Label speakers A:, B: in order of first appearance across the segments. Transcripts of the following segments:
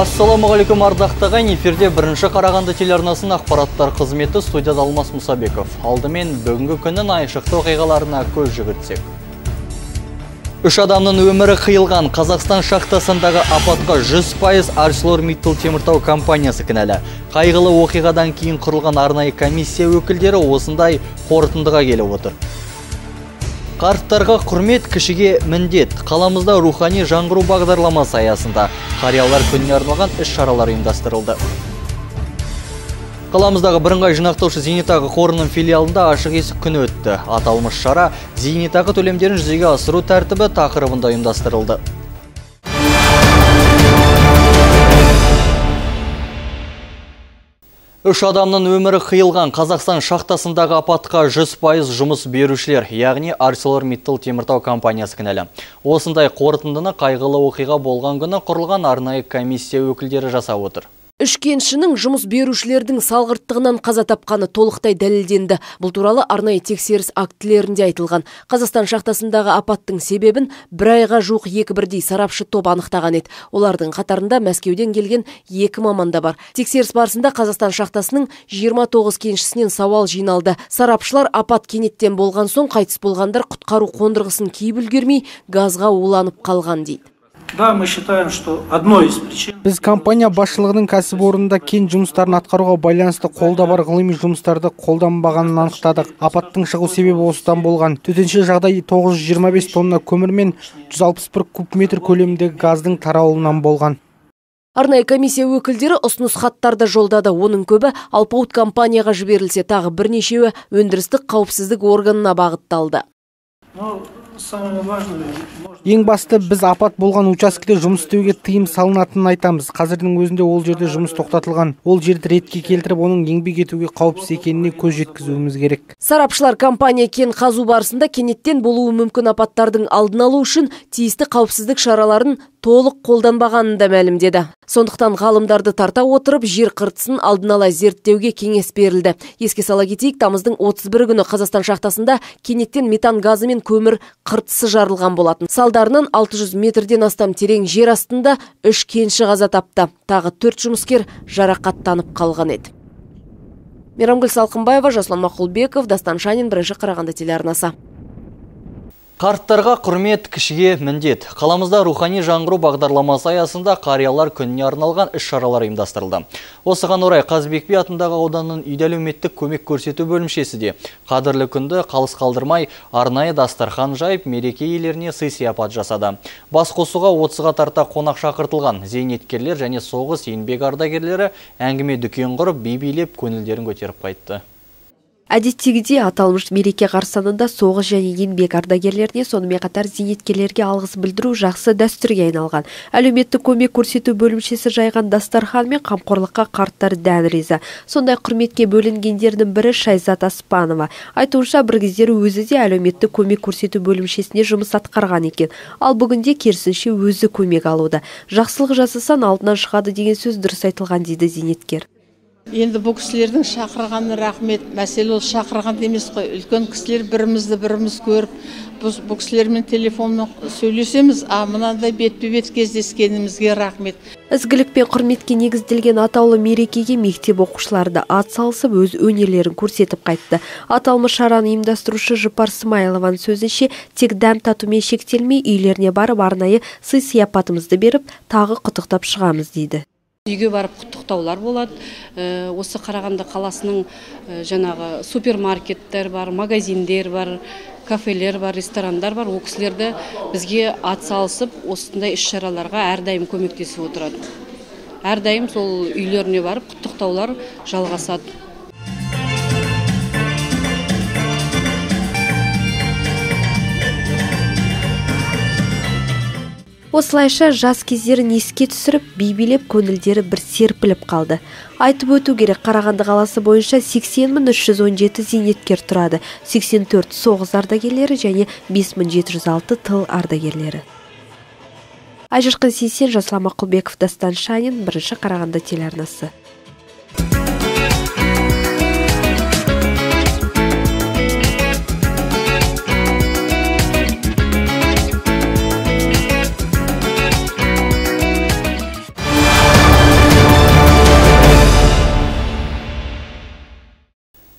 A: Ассаламағалейкум ардақты ағайын эфирде бірінші Қарағанды телеарнасының ақпараттар қызметі студияда Алмас Мұсабеков. Алдымен бүгінгі күннің айшықты оқиғаларына көз жүгіртсек. Үш адамның өмірі қиылған Қазақстан шахтасындағы апатқа 100% ArcelorMittal теміртау компаниясы кінәлі. Қайғылы оқиғадан кейін құрылған арнайы комиссия өкілдері осындай қорытындыға келіп отыр. Қарттарға құрмет кішіге міндет. Қаламызда рухани жаңғыру бағдарламасы аясында қариялар күніне арналған іс шаралар ұйымдастырылды. Қаламыздағы бірыңғай жинақтаушы зейнетақы қорының филиалында ашық есік күні өтті. Аталмыш шара зейнетақы төлемдерін жүзеге асыру тәртібі тақырыбында ұйымдастырылды. Үш адамның өмірі қиылған Қазақстан шахтасындағы апатқа 100% жұмыс берушілер, яғни ArcelorMittal теміртау компаниясы кінәлі. Осындай қорытындыны қайғылы оқиға болған күні құрылған арнайы комиссия өкілдері жасап отыр.
B: Үш кеншінің жұмыс берушілердің салғырттығынан қаза тапқаны толықтай дәлелденді. Бұл туралы арнайы тексеріс актілерінде айтылған. Қазақстан шахтасындағы апаттың себебін бір айға жуық екі бірдей сарапшы топ анықтаған еді. Олардың қатарында Мәскеуден келген екі маманда бар. Тексеріс барысында Қазақстан шахтасының 29 кеншісінен сауал жиналды. Сарапшылар апат кенеттен болған соң қайтыс болғандар құтқару қондырғысын киіп үлгермей газға уланып қалған дейді
C: Да, мы считаем, что одной из причин...
D: Біз компания басшылығының кәсіпорнында кен жұмыстарын атқаруға байланысты қолда бар ғылыми жұмыстарды қолданбағанын анықтадық. Апаттың шығу себебі осыдан болған. Төтенше жағдай 925 тонна көмір мен 161 куб метр көлеміндегі газдың таралуынан болған.
B: Арнайы комиссия өкілдері ұсыныс хаттарды жолдады. Оның көбі Алпауыт компанияға жіберілсе, тағы бірнешеуі өндірістік қауіпсіздік органына бағытталды.
D: Ең басты біз апат болған учаскеде жұмыс істеуге тыйым салынатынын айтамыз. Қазірдің өзінде ол жерде жұмыс тоқтатылған. Ол жерді ретке келтіріп оның еңбек етуге қауіпсіз екеніне көз жеткізуіміз керек.
B: Сарапшылар компания кен қазу барысында кенеттен болуы мүмкін апаттардың алдын алу үшін тиісті қауіпсіздік шараларын толық қолданбағанын да мәлімдеді. Сондықтан ғалымдарды тарта отырып жер қыртысын алдын ала зерттеуге кеңес берілді. Еске сала кетейік тамыздың 31 күні қазақстан шахтасында кенеттен метан газы мен көмір қыртысы жарылған болатын. Салдарынан 600 метрден астам терең жер астында үш кенші қаза тапты. Тағы төрт жұмыскер жарақаттанып қалған еді. Мейрамгүл салқынбаева жасұлан мақұлбеков дастан шанин бірінші қарағанды телеарнасы.
A: Қарттарға құрмет кішіге міндет. Қаламызда рухани жаңғыру бағдарламасы аясында қариялар күніне арналған іс шаралар ұйымдастырылды. Осыған орай Қазбек би атындағы ауданның әлеуметтік көмек көрсету бөлімшесі де қадірлі күнді қалыс қалдырмай арнайы дастархан жайып мереке иелеріне сый сияпат жасады. Бас қосуға 30-ға тарта қонақ шақыртылған зейнеткерлер және соғыс еңбек ардагерлері әңгіме дүкен құрып би көңілдерін көтеріп қайтты
E: әдеттегідей аталмыш мереке қарсаңында соғыс және еңбек ардагерлеріне сонымен қатар зейнеткерлерге алғыс білдіру жақсы дәстүрге айналған. Әлеуметтік көмек көрсету бөлімшесі жайған дастархан мен қамқорлыққа қарттар дән риза. Сондай құрметке бөлінгендердің бірі шайзат аспанова. Айтуынша бір кездері өзі де әлеуметтік көмек көрсету бөлімшесіне жұмыс атқарған екен. Ал бүгінде керісінше өзі көмек алуда. Жақсылық жасасан алдынан шығады деген сөз дұрыс айтылған дейді зейнеткер.
F: Енді бұл кісілердің шақырғаны рахмет. Мәселе ол шақырған емес қой. Үлкен кісілер бірімізді біріміз көріп бұл кісілермен телефонмен сөйлесеміз а мынандай бетпе бет кездескенімізге рахмет.
E: Ізгілік пен құрметке негізделген атаулы мерекеге мектеп оқушылары да ат салысып өз өнерлерін көрсетіп қайтты. Аталмыш шараны ұйымдастырушы жұпар смайлованың сөзінше тек дәм татумен шектелмей үйлеріне барып арнайы сый сияпатымызды беріп тағы құттықтап шығамыз дейді.
G: Үйге барып құттықтаулар болады. Э, осы қарағанды қаласының э, жаңағы супермаркеттер бар магазиндер бар кафелер бар ресторандар бар. Ол кісілерді бізге ат салысып осындай іс шараларға әрдайым көмектесіп отырады. Әрдайым сол үйлеріне барып құттықтаулар жалғасады.
E: Осылайша жас кездерін еске түсіріп би билеп көңілдері бір серпіліп қалды. Айтып өту керек қарағанды қаласы бойынша 80 мың 317 зейнеткер тұрады. 84 соғыс ардагерлері және 5706 тыл ардагерлері. Айжырқын сейсен жасұлан мақұлбеков дастан шанин бірінші қарағанды телеарнасы.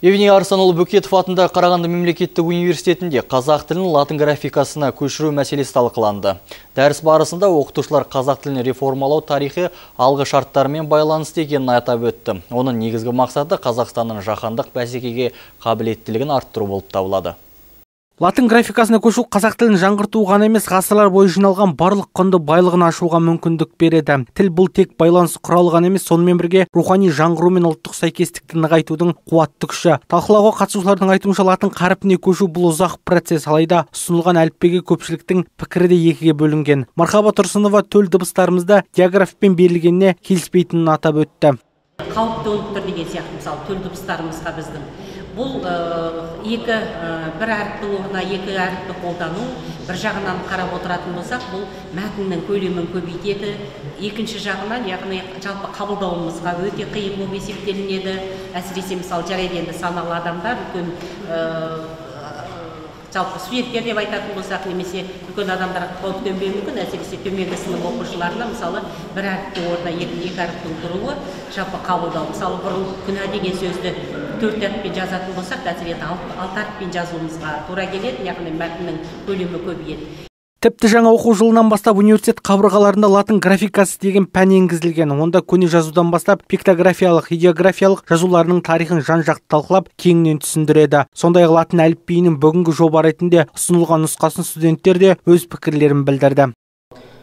A: Евгений Арсанұлы Бөкетов атындағы Қарағанды мемлекеттік университетінде қазақ тілін латын графикасына көшіру мәселесі талқыланды. Дәріс барысында оқытушылар қазақ тілін реформалау тарихи алғы шарттарымен байланысты екенін атап өтті. Оның негізгі мақсаты Қазақстанның жаһандық бәсекеге қабілеттілігін арттыру болып табылады
D: латын графикасына көшу қазақ тілін жаңғырту ғана емес ғасырлар бойы жиналған барлық құнды байлығын ашуға мүмкіндік береді. Тіл бұл тек байланыс құралы ғана емес сонымен бірге рухани жаңғыру мен ұлттық сәйкестікті нығайтудың қуатты күші. Талқылауға қатысушылардың айтуынша латын қарпіне көшу бұл ұзақ процесс. Алайда ұсынылған әліппеге көпшіліктің пікірі де екіге бөлінген. Мархаба тұрсынова төл дыбыстарымызда диаграфпен берілгеніне келіспейтінін атап өтті.
H: Қауіп төніп тұр деген сияқты мысалы төл дыбыстарымызға біздің бұл екі бір әріптің орнына екі әріпті қолдану бір жағынан қарап отыратын болсақ бұл мәтіннің көлемін көбейтеді. Екінші жағынан яғни жалпы қабылдауымызға өте қиын болып есептелінеді. Әсіресе мысалы жарайды енді саналы адамдар үлкен жалпы студенттер деп айтатын болсақ немесе үлкен адамдарға қауіп төнбеуі мүмкін. Әсіресе төменгі сынып оқушыларына мысалы бір әріптің орнына екі, екі әріптің тұруы жалпы қабылдау. Мысалы бұрын күнә деген сөзді төрт әріппен жазатын болсақ қазір енді алты әріппен жазуымызға тура келеді яғни мәтіннің көлемі көбейеді.
D: Тіпті жаңа оқу жылынан бастап университет қабырғаларында латын графикасы деген пән енгізілген. Онда көне жазудан бастап пиктографиялық идеографиялық жазуларының тарихын жан жақты талқылап кеңінен түсіндіреді. Сондай ақ латын әліпбиінің бүгінгі жоба ретінде ұсынылған нұсқасын студенттер де өз пікірлерін білдірді.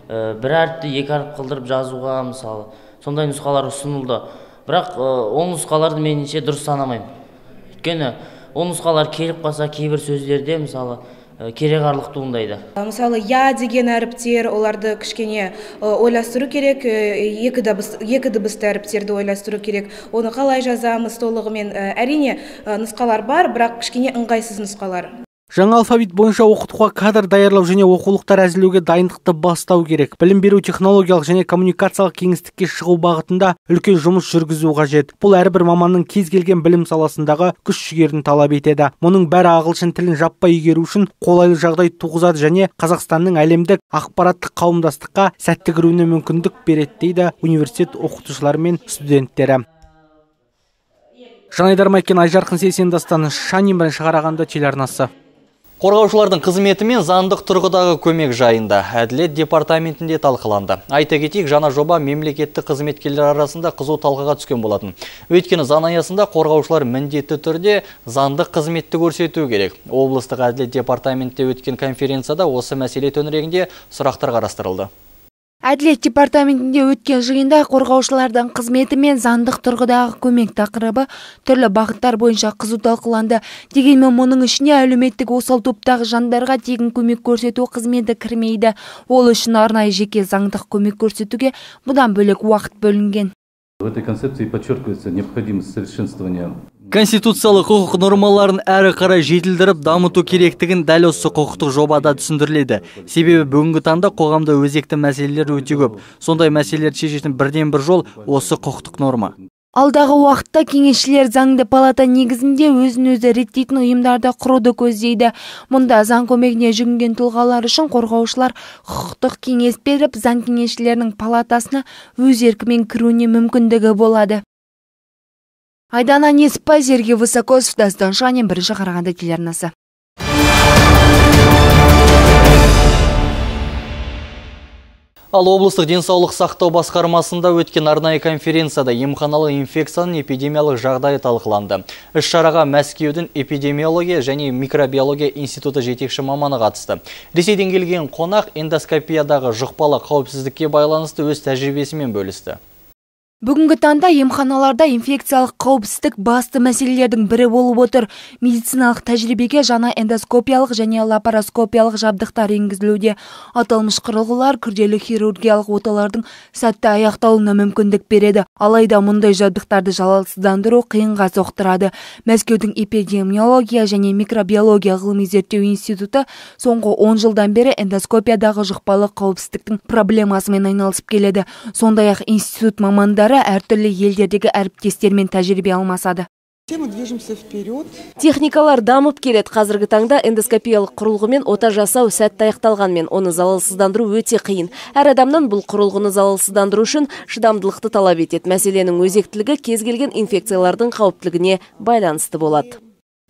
I: Ә, бір әріпті екі әріп қылдырып жазуға мысалы сондай нұсқалар ұсынылды. Бірақ ол нұсқаларды меніңше дұрыс санамаймын. Өйткені ол нұсқалар келіп қалса кейбір сөздерде мысалы кереғарлық туындайды.
J: Мысалы я деген әріптер оларды кішкене ойластыру керек. Екі дыбыс екі дыбысты әріптерді ойластыру керек. Оны қалай жазамыз толығымен? Әрине нұсқалар бар бірақ кішкене ыңғайсыз нұсқалар.
D: Жаңа алфавит бойынша оқытуға кадр даярлау және оқулықтар әзірлеуге дайындықты бастау керек. Білім беру технологиялық және коммуникациялық кеңістікке шығу бағытында үлкен жұмыс жүргізу қажет. Бұл әрбір маманның кез келген білім саласындағы күш жігерін талап етеді. Мұның бәрі ағылшын тілін жаппай игеру үшін қолайлы жағдай туғызады және қазақстанның әлемдік ақпараттық қауымдастыққа сәтті кіруіне мүмкіндік береді дейді университет оқытушылары мен студенттері. Жанайдар майкен айжарқын сейсен шанин бірінші қарағанды телеарнасы.
A: Қорғаушылардың қызметі мен заңдық тұрғыдағы көмек жайында әділет департаментінде талқыланды. Айта кетейік, жаңа жоба мемлекеттік қызметкерлер арасында қызу талқыға түскен болатын. Өйткені заң аясында қорғаушылар міндетті түрде заңдық қызметті көрсету керек. Облыстық әділет департаментте өткен конференцияда осы мәселе төңірегінде сұрақтар қарастырылды
K: әділет департаментінде өткен жиында қорғаушылардың қызметі мен заңдық тұрғыдағы көмек тақырыбы түрлі бағыттар бойынша қызу талқыланды. Дегенмен мұның ішіне әлеуметтік осал топтағы жандарға тегін көмек көрсету қызметі кірмейді. Ол үшін арнайы жеке заңдық көмек көрсетуге бұдан бөлек уақыт бөлінген.
L: В этой концепции подчеркивается необходимость совершенствования
A: конституциялық құқық нормаларын әрі қарай жетілдіріп дамыту керектігін дәл осы құқықтық жобада түсіндіріледі. Себебі бүгінгі таңда қоғамда өзекті мәселелер өте көп. Сондай мәселелерді шешетін бірден бір жол осы құқықтық норма.
K: Алдағы уақытта кеңесшілер заңды палата негізінде өзін өзі реттейтін ұйымдарды құруды көздейді. Мұнда заң көмегіне жүгінген тұлғалар үшін қорғаушылар құқықтық кеңес беріп заң кеңесшілерінің палатасына өз еркімен кіруіне мүмкіндігі болады. Айдана неспай сергей высокосов дастан шанин бірінші қарағанды телеарнасы
A: Ал облыстық денсаулық сақтау басқармасында өткен арнайы конференцияда емханалық инфекцияның эпидемиялық жағдайы талқыланды. Іс шараға Мәскеудің эпидемиология және микробиология институты жетекші маманы қатысты. Ресейден келген қонақ эндоскопиядағы жұқпалы қауіпсіздікке байланысты өз тәжірибесімен бөлісті
K: бүгінгі таңда емханаларда инфекциялық қауіпсіздік басты мәселелердің бірі болып отыр. Медициналық тәжірибеге жаңа эндоскопиялық және лапароскопиялық жабдықтар енгізілуде. Аталмыш құрылғылар күрделі хирургиялық оталардың сәтті аяқталуына мүмкіндік береді. Алайда мұндай жабдықтарды залалсыздандыру қиынға соқтырады. Мәскеудің эпидемиология және микробиология ғылыми зерттеу институты соңғы он жылдан бері эндоскопиядағы жұқпалы қауіпсіздіктің проблемасымен айналысып келеді. Сондай ақ институт мамандары әртүрлі елдердегі әріптестермен тәжірибе алмасады.
M: Все мы движемся вперед.
B: техникалар дамып келет қазіргі таңда эндоскопиялық құрылғымен ота жасау сәтті аяқталғанмен оны залалсыздандыру өте қиын. Әр адамнан бұл құрылғыны залалсыздандыру үшін шыдамдылықты талап етеді. Мәселенің өзектілігі кез келген инфекциялардың қауіптілігіне байланысты болады.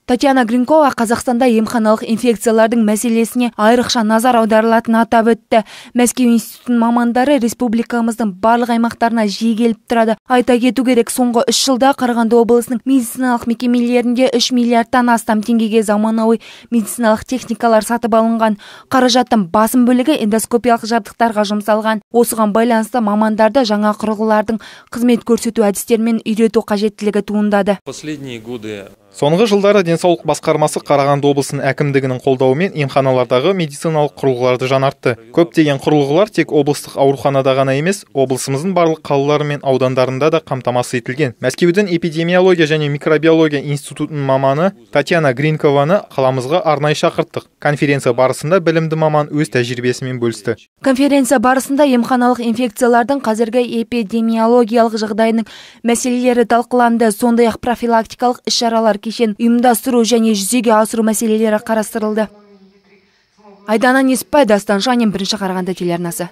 K: Татьяна гринкова қазақстанда емханалық инфекциялардың мәселесіне айрықша назар аударылатынын атап өтті. Мәскеу институтының мамандары республикамыздың барлық аймақтарына жиі келіп тұрады. Айта кету керек соңғы үш жылда қарағанды облысының медициналық мекемелерінде үш миллиардтан астам теңгеге заманауи медициналық техникалар сатып алынған. Қаражаттың басым бөлігі эндоскопиялық жабдықтарға жұмсалған. Осыған байланысты мамандарды жаңа құрылғылардың қызмет көрсету әдістерімен үйрету қажеттілігі туындады.
N: Последние годы
O: соңғы жылдары денсаулық басқармасы қарағанды облысының әкімдігінің қолдауымен емханалардағы медициналық құрылғыларды жаңартты. Көптеген құрылғылар тек облыстық ауруханада ғана емес облысымыздың барлық қалалары мен аудандарында да қамтамасыз етілген. Мәскеудің эпидемиология және микробиология институтының маманы татьяна гринкованы қаламызға арнайы шақырттық. Конференция барысында білімді маман өз тәжірибесімен бөлісті.
K: Конференция барысында емханалық инфекциялардың қазіргі эпидемиологиялық жағдайының мәселелері талқыланды. Сондай ақ профилактикалық іс шаралар кешен ұйымдастыру және жүзеге асыру мәселелері қарастырылды. Айдана несіпбай дастан шанин бірінші қарағанды телеарнасы.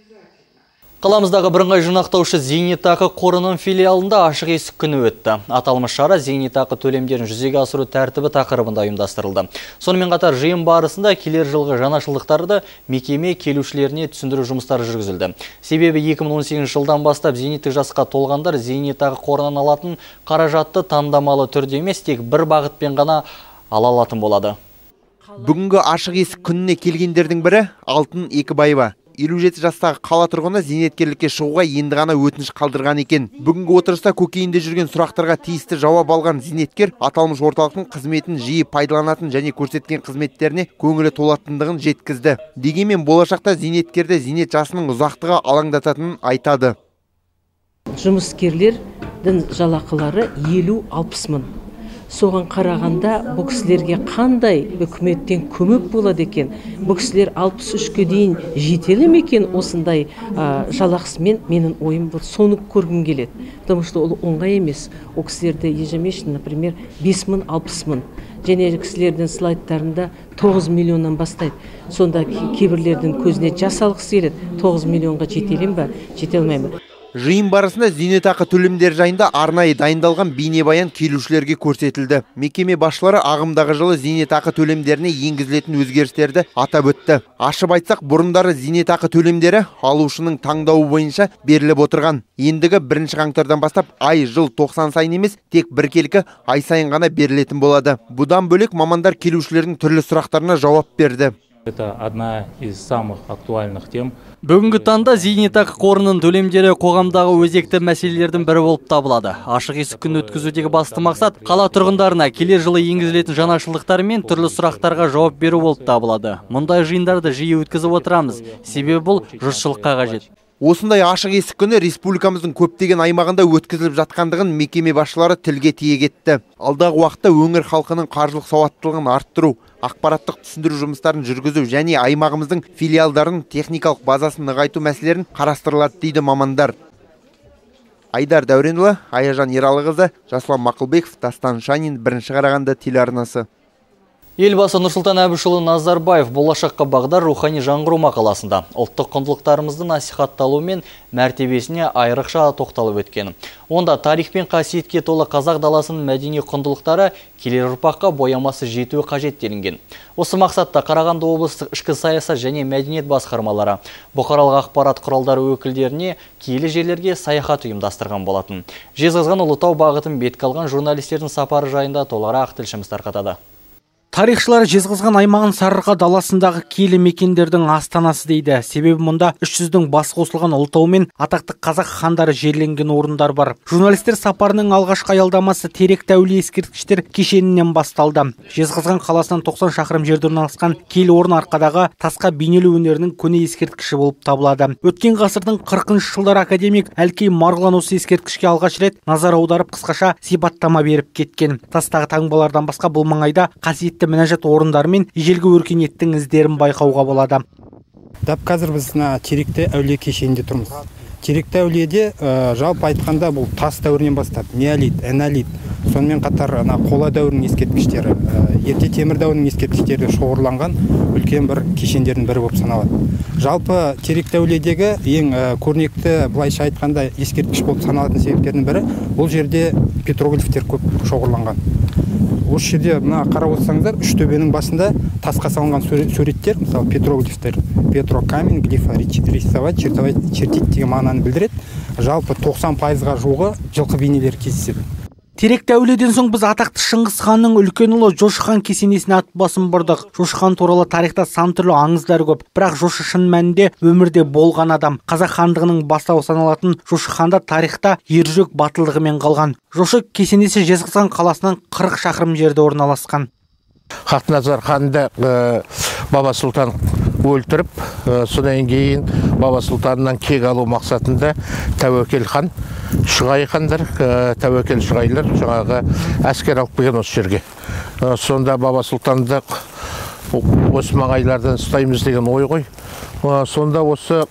A: Қаламыздағы бірыңғай жинақтаушы зейнетақы қорының филиалында ашық есік күні өтті. Аталмыш шара зейнетақы төлемдерін жүзеге асыру тәртібі тақырыбында ұйымдастырылды. Сонымен қатар жиын барысында келер жылғы жаңашылдықтарды мекеме келушілеріне түсіндіру жұмыстары жүргізілді. Себебі 2018 жылдан бастап зейнеттік жасқа толғандар зейнетақы қорынан алатын қаражатты таңдамалы түрде емес тек бір бағытпен ғана ала алатын болады.
P: Бүгінгі ашық есік күніне келгендердің бірі Алтын Екібаева. 57 жастағы қала тұрғыны зейнеткерлікке шығуға енді ғана өтініш қалдырған екен. Бүгінгі отырыста көкейінде жүрген сұрақтарға тиісті жауап алған зейнеткер аталмыш орталықтың қызметін жиі пайдаланатын және көрсеткен қызметтеріне көңілі толатындығын жеткізді. Дегенмен болашақта зейнеткерді зейнет жасының ұзақтығы алаңдататынын айтады.
Q: Жұмыскерлердің жалақылары 50-60 мың соған қарағанда бұл кісілерге қандай үкіметтен көмек болады екен? Бұл кісілер 63-ке дейін жетелі ме екен осындай ә, жалақысымен менің ойым бұл? Соны көргім келеді. Потому что ол оңай емес. Ол кісілерде ежемесячно например 5 мың 60 мың. Және кісілердің слайдтарында 9 миллионнан бастайды. Сонда кейбірлердің көзіне жас алғысы келеді. 9 миллионға жетелем ба? Жете алмаймын
P: Жиын барысында зейнетақы төлемдері жайында арнайы дайындалған бейнебаян келушілерге көрсетілді. Мекеме басшылары ағымдағы жылы зейнетақы төлемдеріне енгізілетін өзгерістерді атап өтті. Ашып айтсақ, бұрындары зейнетақы төлемдері алушының таңдауы бойынша беріліп отырған. Ендігі бірінші қаңтардан бастап ай, жыл 90 сайын емес, тек біркелкі ай сайын ғана берілетін болады. Бұдан бөлек мамандар келушілердің түрлі сұрақтарына жауап берді.
L: Это одна из самых актуальных тем.
A: Бүгінгі таңда зейнетақы қорының төлемдері қоғамдағы өзекті мәселелердің бірі болып табылады. Ашық есік күн өткізудегі басты мақсат қала тұрғындарына келер жылы енгізілетін жаңашылдықтар мен түрлі сұрақтарға жауап беру болып табылады. Мұндай жиындарды жиі өткізіп отырамыз, себебі бұл жұртшылыққа қажет.
P: Осындай ашық есік күні республикамыздың көптеген аймағында өткізіліп жатқандығын мекеме басшылары тілге тиек етті. Алдағы уақытта өңір халқының қаржылық сауаттылығын арттыру, ақпараттық түсіндіру жұмыстарын жүргізу және аймағымыздың филиалдарының техникалық базасын нығайту мәселелерін қарастырылады дейді мамандар. Айдар Дәуренұлы, Аяжан Ералығызы, Жасұлан Мақылбеков, Дастан Шанин, бірінші қарағанды телеарнасы.
A: Елбасы Нұрсұлтан Әбішұлы Назарбаев болашаққа бағдар рухани жаңғыру мақаласында ұлттық құндылықтарымыздың насихатталуы мен мәртебесіне айрықша тоқталып өткен. Онда тарих пен қасиетке толы қазақ даласының мәдени құндылықтары келер ұрпаққа боямасы жетуі қажет делінген. Осы мақсатта Қарағанды облыстық ішкі саясат және мәдениет басқармалары бұқаралық ақпарат құралдары өкілдеріне киелі жерлерге саяхат ұйымдастырған болатын. Жезқазған Ұлытау бағытын бетке алған журналистердің сапары жайында толығырақ тілшіміз тарқатады.
D: Тарихшылар Жезқазған аймағын Сарыарқа даласындағы киелі мекендердің астанасы дейді. Себебі мұнда 300-дің бас қосылған ұлытау мен атақты қазақ хандары жерленген орындар бар. Журналистер сапарының алғашқы аялдамасы Терек Тәулие ескерткіштер кешенінен басталды. Жезқазған қаласынан 90 шақырым жерде орналасқан киелі орын арқадағы тасқа бейнелеу өнерінің көне ескерткіші болып табылады. Өткен ғасырдың 40 жылдары академик Әлкей Марғұлан осы ескерткішке алғаш рет назар аударып қысқаша сипаттама беріп кеткен. Тастағы таңбалардан басқа бұл маңайда қасиетті мінәжат орындары мен ежелгі өркениеттің іздерін байқауға болады.
R: Дәп қазір біз мына теректі әулие кешенінде тұрмыз. Теректі әулиеде ә, жалпы айтқанда бұл тас дәуірінен бастап неолит энолит сонымен қатар ана қола дәуірінің ескерткіштері ә, ерте темір дәуірінің ескерткіштері шоғырланған үлкен бір кешендердің бірі болып саналады. Жалпы теректі әулиедегі ең ә, көрнекті былайша айтқанда ескерткіш болып саналатын себептердің бірі бұл жерде петроглифтер көп шоғырланған. Осы жерде мына қарап отырсаңыздар үш төбенің басында тасқа салынған суреттер мысалы петроглифтер петро камень глифа рисовать чертовать чертить деген мағынаны білдіреді. Жалпы 90 пайызға жуығы жылқы бейнелері кездеседі.
D: Теректі әулиеден соң біз атақты шыңғыс ханның үлкен ұлы жошы хан кесенесіне ат басын бұрдық. Жошы хан туралы тарихта сан түрлі аңыздар көп. Бірақ жошы шын мәнінде өмірде болған адам. Қазақ хандығының бастауы саналатын жошы ханда тарихта ержүрек батылдығымен қалған. Жошы кесенесі жезқазған қаласынан қырық шақырым жерде орналасқан.
M: Хақназар ханды ә, баба сұлтан өлтіріп ә, содан кейін баба сұлтаннан кек алу мақсатында тәуекел хан шұғай хандар ә, тәуекел шұғайлар жаңағы әскер алып келген осы жерге. Сонда баба сұлтанды осы маңайлардан ұстаймыз деген ой ғой. Сонда осы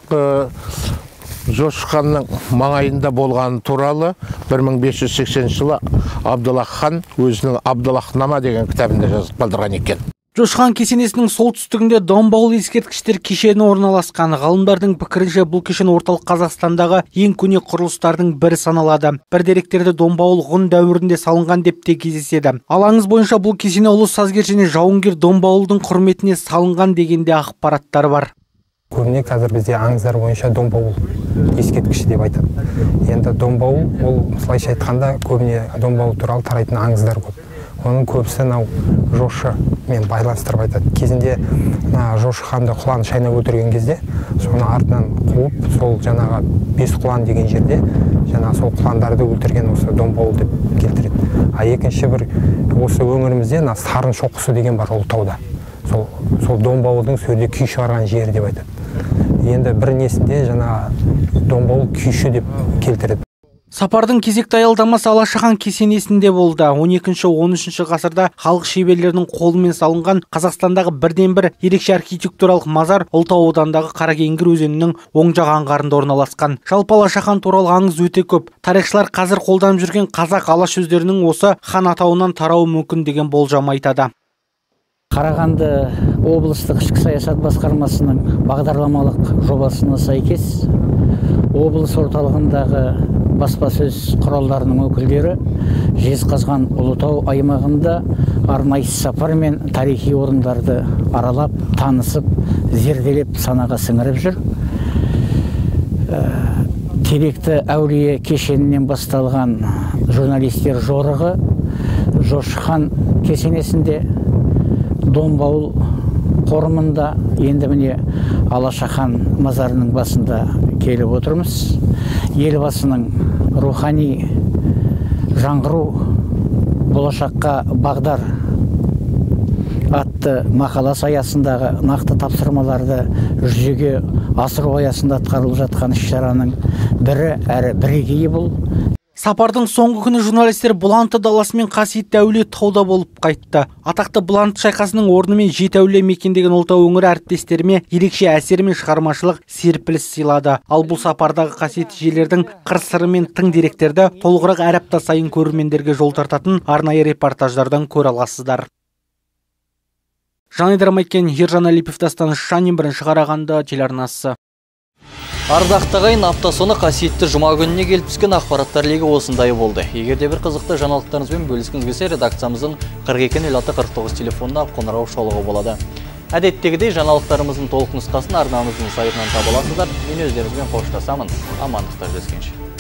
M: жошы ханның маңайында болғаны туралы 1580 жылы абдаллах хан өзінің абдаллахнама деген кітабында жазып қалдырған екен.
D: Жошы хан кесенесінің солтүстігінде домбауыл ескерткіштер кешені орналасқан. Ғалымдардың пікірінше бұл кешен орталық қазақстандағы ең көне құрылыстардың бірі саналады. Бір деректерде домбауыл ғұн дәуірінде салынған деп те кездеседі. Ал аңыз бойынша бұл кесене ұлы сазгер және жауынгер домбауылдың құрметіне салынған дегенде ақпараттар бар.
R: Көбіне қазір бізде аңыздар бойынша домбауыл ескерткіші деп айтады. Енді домбауыл ол осылайша айтқанда көбіне домбауыл туралы тарайтын аңыздар көп. Оның көбісі мынау жошымен байланыстырып айтады. Кезінде мына жошы ханды құлан шайнап өлтірген кезде соны артынан қуып сол жаңағы бес құлан деген жерде жаңағы сол құландарды өлтірген осы домбауыл деп келтіреді. А екінші бір осы өңірімізде мына сарын шоқысы деген бар ұлытауда. Сол сол домбауылдың сол жерде күй шығарған жері деп айтады. Енді бір несінде жаңағы домбауыл күйші деп келтіреді.
D: Сапардың кезекті аялдамасы алашахан кесенесінде болды. 12-13 ғасырда халық шеберлерінің қолымен салынған қазақстандағы бірден бір ерекше архитектуралық мазар ұлытау ауданындағы қаракеңгір өзенінің оң жақ аңғарында орналасқан. Жалпы алашахан туралы аңыз өте көп. Тарихшылар қазір қолданып жүрген қазақ алаш сөздерінің осы хан атауынан тарауы мүмкін деген болжам айтады.
N: Қарағанды облыстық ішкі саясат басқармасының бағдарламалық жобасына сәйкес облыс орталығындағы баспасөз құралдарының өкілдері жезқазған ұлытау аймағында арнайы сапармен тарихи орындарды аралап танысып зерделеп санаға сіңіріп жүр. Теректі әулие кешенінен басталған журналистер жорығы жошы хан кесенесінде домбауыл қорымында енді міне алашахан мазарының басында келіп отырмыз. Елбасының рухани жаңғыру болашаққа бағдар атты мақаласы аясындағы нақты тапсырмаларды жүзеге асыру аясында атқарылып жатқан іс шараның бірі әрі бірегейі бұл.
D: Сапардың соңғы күні журналистер бұланты даласы мен қасиетті әулие тауда болып қайтты. Атақты бұланты шайқасының орнымен жеті әулие мекендеген ұлытау өңірі әріптестеріме ерекше әсер мен шығармашылық серпіліс сыйлады. Ал бұл сапардағы қасиетті жерлердің қыр сыры мен тың деректерді толығырақ әр апта сайын көрермендерге жол тартатын арнайы репортаждардан көре аласыздар. Жанайдар майкен ержан әлипов дастан шанин бірінші қарағанды телеарнасы.
A: Ардақты ағайын апта соңы қасиетті жұма күніне келіп түскен ақпараттар легі осындай болды. Егер де бір қызықты жаңалықтарыңызбен бөліскіңіз келсе редакциямыздың 42 06 49 телефонына қоңырау шалуға болады. Әдеттегідей жаңалықтарымыздың толық нұсқасын арнамыздың сайтынан таба аласыздар. Мен өздеріңізбен қоштасамын. Амандықта жүздескенше